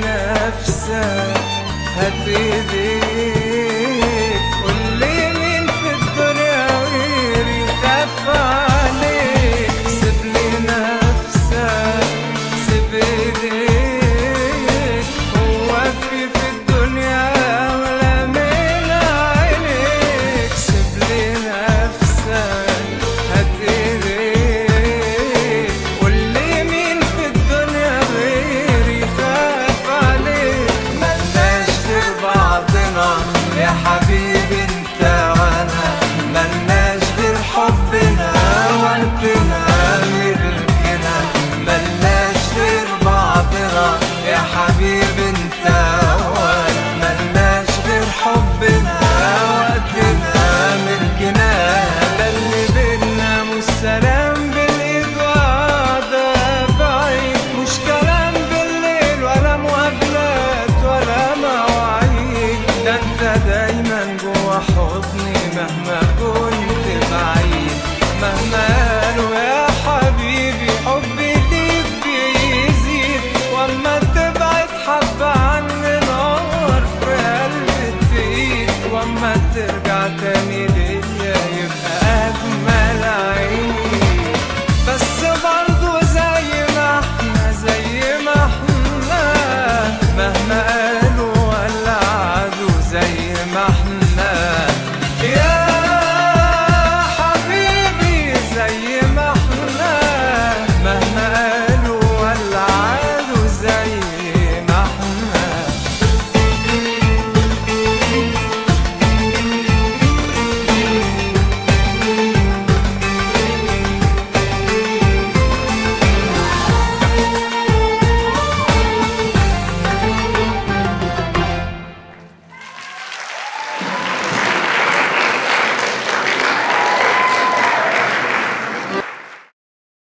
نفسك هات ايديك قول مين في الدنيا غيري؟ خاف عليك. حضني مهما كنت بعيد. مهما قالوا يا حبيبي حبي ليك بيزيد واما تبعد حبة عني نار في قلبي تقيل واما ترجع